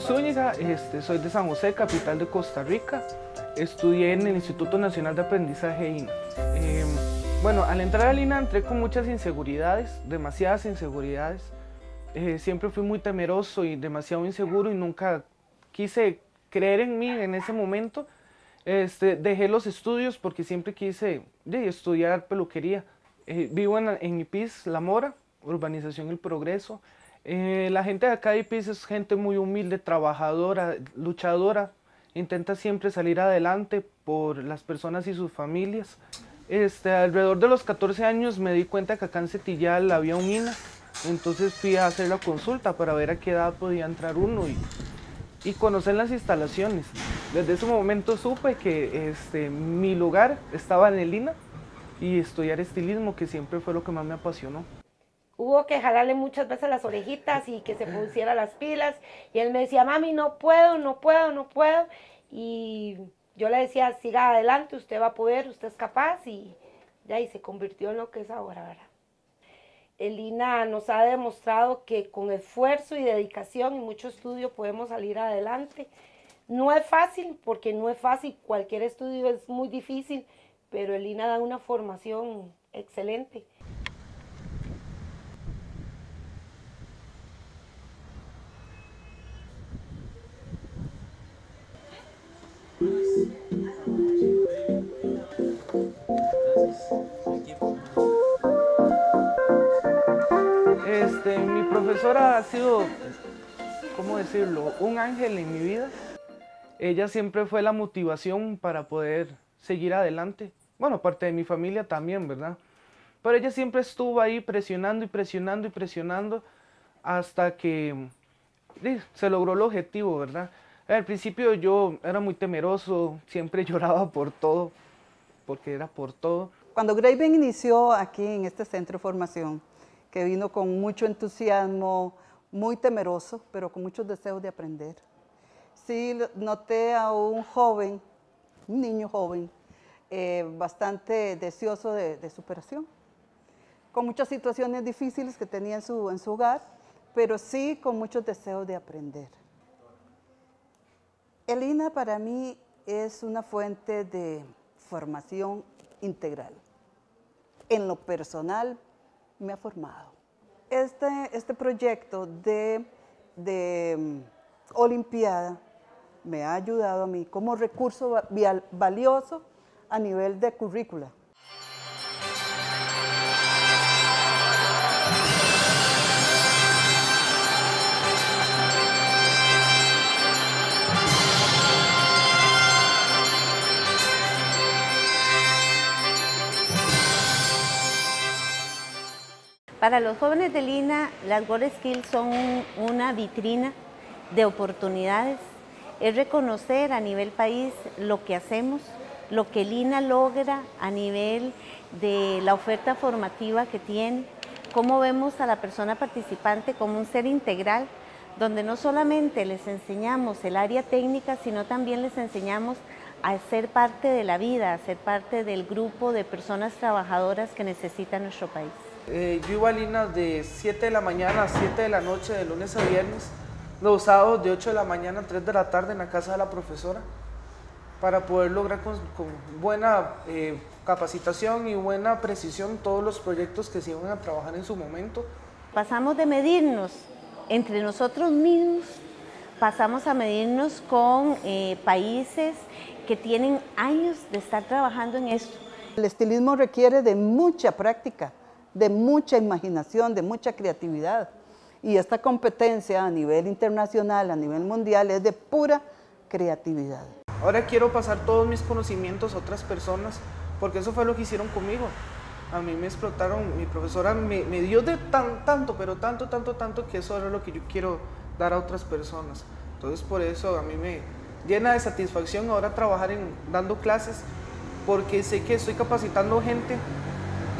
Zúñiga, este, soy de San José, capital de Costa Rica. Estudié en el Instituto Nacional de Aprendizaje INA. Em, bueno, al entrar al INA entré con muchas inseguridades, demasiadas inseguridades. Eh, siempre fui muy temeroso y demasiado inseguro y nunca quise creer en mí en ese momento. Este, dejé los estudios porque siempre quise estudiar peluquería. Eh, vivo en, en Ipis, La Mora, urbanización El Progreso. Eh, la gente de acá de Ipis es gente muy humilde, trabajadora, luchadora. Intenta siempre salir adelante por las personas y sus familias. Este, alrededor de los 14 años me di cuenta que acá en Setillal había un INA. Entonces fui a hacer la consulta para ver a qué edad podía entrar uno y, y conocer las instalaciones. Desde ese momento supe que este, mi lugar estaba en el INA y estudiar estilismo, que siempre fue lo que más me apasionó hubo que jalarle muchas veces las orejitas y que se pusiera las pilas. Y él me decía, mami, no puedo, no puedo, no puedo. Y yo le decía, siga adelante, usted va a poder, usted es capaz. Y ya, y se convirtió en lo que es ahora, ¿verdad? El INA nos ha demostrado que con esfuerzo y dedicación y mucho estudio podemos salir adelante. No es fácil, porque no es fácil, cualquier estudio es muy difícil, pero el INA da una formación excelente. Profesora ha sido, ¿cómo decirlo?, un ángel en mi vida. Ella siempre fue la motivación para poder seguir adelante. Bueno, aparte de mi familia también, ¿verdad? Pero ella siempre estuvo ahí presionando y presionando y presionando hasta que se logró el objetivo, ¿verdad? Al principio yo era muy temeroso, siempre lloraba por todo, porque era por todo. Cuando Graven inició aquí en este centro de formación, que vino con mucho entusiasmo, muy temeroso, pero con muchos deseos de aprender. Sí, noté a un joven, un niño joven, eh, bastante deseoso de, superación, con muchas situaciones difíciles que tenía en su, en su hogar, pero sí con muchos deseos de aprender. El INA para mí es una fuente de formación integral. En lo personal me ha formado. Este, este proyecto de, de mm, Olimpiada me ha ayudado a mí como recurso valioso a nivel de currícula. Para los jóvenes de Lina, las World Skills son una vitrina de oportunidades. Es reconocer a nivel país lo que hacemos, lo que Lina logra a nivel de la oferta formativa que tiene, cómo vemos a la persona participante como un ser integral, donde no solamente les enseñamos el área técnica, sino también les enseñamos a ser parte de la vida, a ser parte del grupo de personas trabajadoras que necesita nuestro país. Eh, yo iba a Lina de 7 de la mañana a 7 de la noche, de lunes a viernes, los sábados de 8 de la mañana a 3 de la tarde en la casa de la profesora, para poder lograr con, buena eh, capacitación y buena precisión todos los proyectos que se iban a trabajar en su momento. Pasamos de medirnos entre nosotros mismos, pasamos a medirnos con eh, países que tienen años de estar trabajando en esto. El estilismo requiere de mucha práctica de mucha imaginación, de mucha creatividad. Y esta competencia a nivel internacional, a nivel mundial, es de pura creatividad. Ahora quiero pasar todos mis conocimientos a otras personas, porque eso fue lo que hicieron conmigo. A mí me explotaron, mi profesora me, dio de tan, tanto, pero tanto, tanto, tanto, que eso era lo que yo quiero dar a otras personas. Entonces por eso a mí me llena de satisfacción ahora trabajar en, dando clases, porque sé que estoy capacitando gente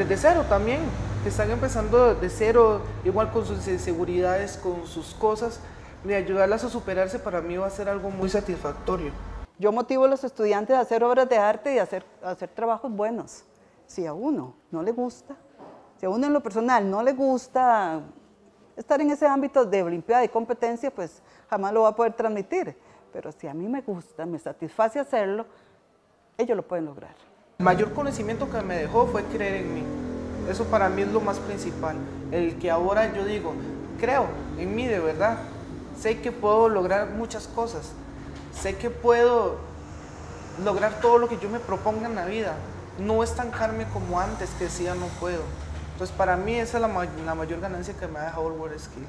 desde cero también, que están empezando de cero, igual con sus inseguridades, con sus cosas, de ayudarlas a superarse para mí va a ser algo muy satisfactorio. Yo motivo a los estudiantes a hacer obras de arte y a hacer, hacer trabajos buenos. Si a uno no le gusta, si a uno en lo personal no le gusta estar en ese ámbito de olimpiada y competencia, pues jamás lo va a poder transmitir. Pero si a mí me gusta, me satisface hacerlo, ellos lo pueden lograr. El mayor conocimiento que me dejó fue creer en mí. Eso para mí es lo más principal. El que ahora yo digo, creo en mí de verdad. Sé que puedo lograr muchas cosas. Sé que puedo lograr todo lo que yo me proponga en la vida. No estancarme como antes, que decía no puedo. Entonces para mí esa es la, la mayor ganancia que me ha dejado World Skills.